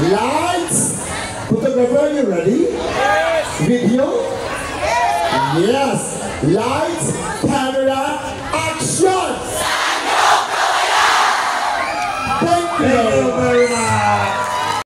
Lights. Photographer, are you ready? Yes. Video? Yes. Lights, camera, action. Thank you. Thank you